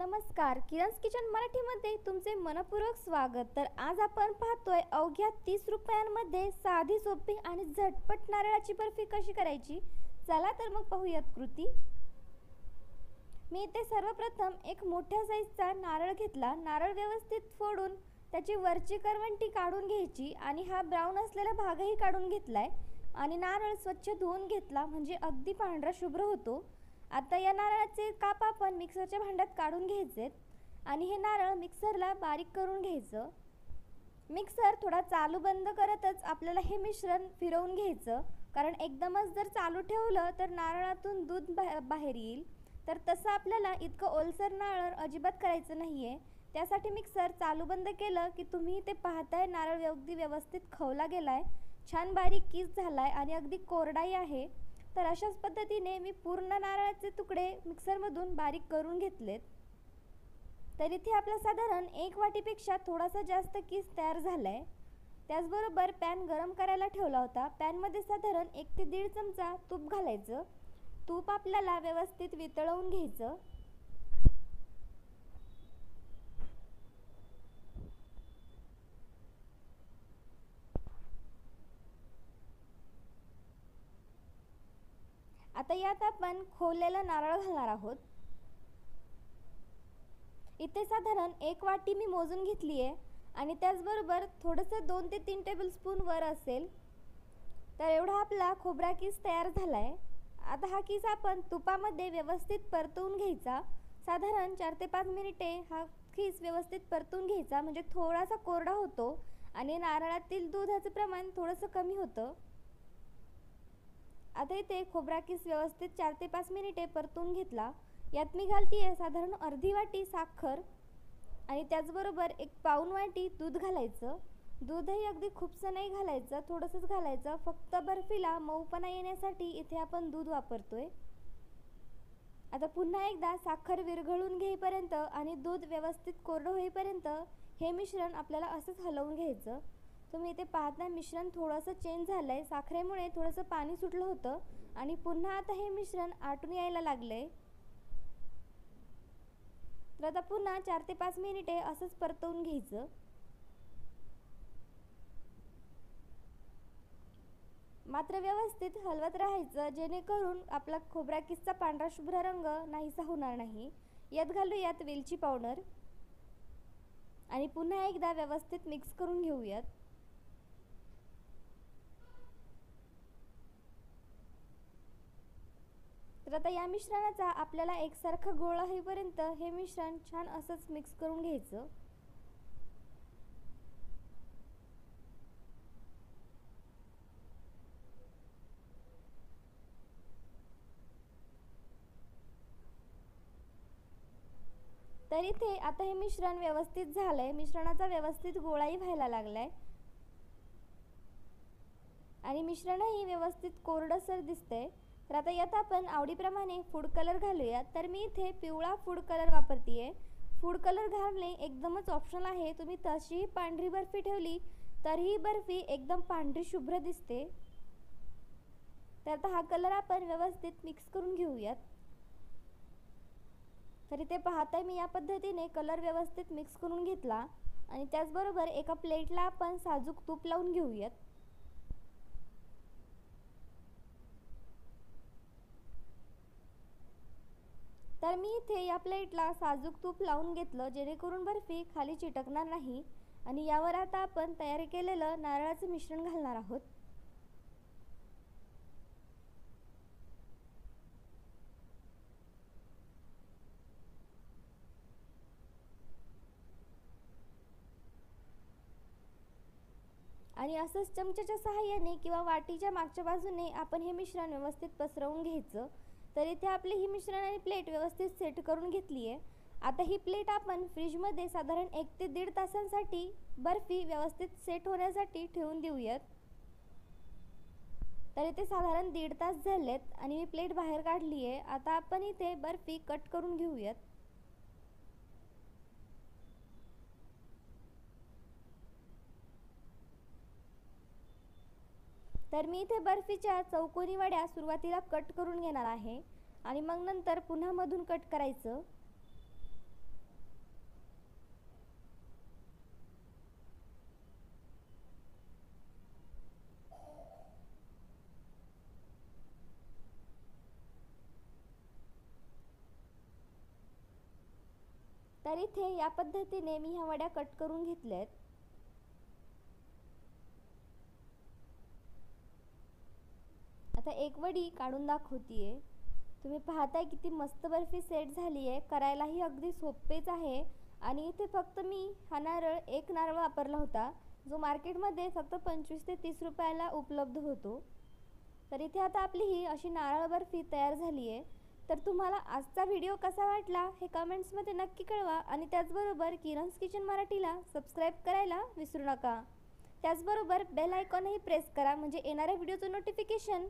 नमस्कार किरण's किचन मराठीमध्ये तुमचे मनपूर्वक स्वागत. तर आज आपण पाहतोय अवघ्या तीस रुपयांमध्ये साधी सोपी आणि झटपट नारळाची बर्फी कशी करायची? चला तर मग पाहूयात कृती. मी इथे सर्वप्रथम एक मोठ्या साईजचा नारळ घेतला. नारळ व्यवस्थित फोडून त्याची वरची करवंटी काढून घ्यायची आणि हा ब्राऊन असलेला भागही काढून घेतला आहे आणि नारळ स्वच्छ धुवून घेतला म्हणजे अगदी पांढरा शुभ्र होतो. आता या नारळाचे काप आपण मिक्सरच्या भांड्यात काढून घ्यायचेत आणि हे नारळ मिक्सरला बारीक करून घ्यायचं. मिक्सर थोडा चालू बंद करतच आपल्याला हे मिश्रण फिरवून घ्यायचं. कारण एकदमच जर चालू ठेवलं तर नारळातून दूध बा बाहेर येईल. तर तसं आपल्याला इतकं ओलसर नारळ अजिबात करायचं नाही आहे त्यासाठी मिक्सर चालू बंद केलं की तुम्ही ते पाहताय नारळ अगदी व्यवस्थित खवला गेला आहे छान बारीक कीस झाला आहे आणि अगदी कोरडाही आहे. तर अशाच पद्धतीने मी पूर्ण नारळाचे तुकडे मिक्सरमधून बारीक करून घेतलेत. तर इथे आपला साधारण एक वाटीपेक्षा थोडासा जास्त कीस तयार झाला आहे त्याचबरोबर पॅन गरम करायला ठेवला होता. पॅनमध्ये साधारण एक ते दीड चमचा तूप घालायचं. तूप आपल्याला व्यवस्थित वितळवून घ्यायचं. आता यात आपण खोललेला नारळ घालणार आहोत. इथे साधारण एक वाटी मी मोजून घेतली आहे आणि त्याचबरोबर थोडंसं दोन ते तीन टेबलस्पून वर असेल. तर एवढा आपला खोबरा किस तयार झाला आहे आता हा किस आपण तुपामध्ये व्यवस्थित परतवून घ्यायचा. साधारण चार ते पाच मिनिटे हा खीस व्यवस्थित परतून घ्यायचा. म्हणजे थोडासा कोरडा होतो आणि नारळातील दुधाचं प्रमाण थोडंसं कमी होतं. आता इथे खोबरा किस व्यवस्थित चार ते पाच मिनिटे परतून घेतला. यात मी घालतीये साधारण अर्धी वाटी साखर आणि त्याचबरोबर एक पाऊन वाटी दूध घालायचं. दूधही अगदी खूपसं नाही घालायचं थोडंसंच घालायचं. फक्त बर्फीला मऊपणा येण्यासाठी इथे आपण दूध वापरतोय. आता पुन्हा एकदा साखर विरघळून घेईपर्यंत आणि दूध व्यवस्थित कोरडं होईपर्यंत हे मिश्रण आपल्याला असंच हलवून घ्यायचं. तुम्ही इथे पाहता मिश्रण थोडंसं चेंज झालं आहे साखरेमुळे थोडंसं पाणी सुटलं होतं आणि पुन्हा आता हे मिश्रण आटून यायला लागलं आहे तर आता पुन्हा चार ते पाच मिनिटे असंच परतवून घ्यायचं. मात्र व्यवस्थित हलवत राहायचं जेणेकरून आपला खोबरा किसचा पांढरा शुभ्र रंग नाहीसा होणार नाही. यात घालूयात वेलची पावडर. आणि पुन्हा एकदा व्यवस्थित मिक्स करून घेऊयात. तर आता या मिश्रणाचा आपल्याला एकसारखं गोळा होईपर्यंत हे मिश्रण छान असंच मिक्स करून घ्यायचं. तर इथे आता हे मिश्रण व्यवस्थित झालंय. मिश्रणाचा व्यवस्थित गोळाही व्हायला लागलाय. आणि मिश्रणही व्यवस्थित कोरडसर दिसतंय. तर आता यात आपण आवडीप्रमाणे फूड कलर घालूया. तर मी इथे पिवळा फूड कलर वापरते फूड कलर घालणे एकदमच ऑप्शनल आहे. तुम्ही तशीही पांढरी बर्फी ठेवली तरीही बर्फी एकदम पांढरी शुभ्र दिसते. तर आता हा कलर आपण व्यवस्थित मिक्स करून घेऊयात. तर इथे पाहताय मी या पद्धतीने कलर व्यवस्थित मिक्स करून घेतला. आणि त्याचबरोबर एका प्लेटला आपण साजूक तूप लावून घेऊयात. तर मी इथे या प्लेटला साजूक तूप लावून घेतलं जेणेकरून बर्फी खाली चिटकणार नाही. आणि यावर आता आपण तयार केलेलं नारळाचं मिश्रण घालणार आहोत. आणि असंच चमच्याच्या सहाय्याने किंवा वाटीच्या मागच्या बाजूने आपण हे मिश्रण व्यवस्थित पसरवून घ्यायचं. तर इथे आपली ही मिश्रण आणि प्लेट व्यवस्थित सेट करून घेतली आहे. आता ही प्लेट आपण फ्रीजमध्ये साधारण एक ते दीड तासांसाठी बर्फी व्यवस्थित सेट होण्यासाठी ठेवून देऊयात. तर इथे साधारण दीड तास झालेत आणि मी प्लेट बाहेर काढली आहे. आता आपण इथे बर्फी कट करून घेऊयात. तर मी इथे बर्फीच्या चौकोनी वड्या सुरुवातीला कट करून घेणार आहे आणि मग नंतर पुन्हा मधून कट करायचं. तर इथे या पद्धतीने मी ह्या वड्या कट करून घेतल्या आहेत आता एक वडी काढून दाखवतीये. तुम्ही पाहताय किती मस्त बर्फी सेट झाली आहे. करायलाही अगदी सोपेच आहे. आणि इथे फक्त मी हा नारळ एक नारळ वापरला होता जो मार्केटमध्ये फक्त पंचवीस ते तीस रुपयाला उपलब्ध होतो. तर इथे आता आपली ही अशी नारळ बर्फी तयार झाली आहे. तर तुम्हाला आजचा व्हिडिओ कसा वाटला हे कमेंट्समध्ये नक्की कळवा. आणि त्याचबरोबर किरण्स किचन मराठीला सबस्क्राईब करायला विसरू नका. त्याचबरोबर बेल आयकॉनही प्रेस करा म्हणजे येणाऱ्या व्हिडिओचं नोटिफिकेशन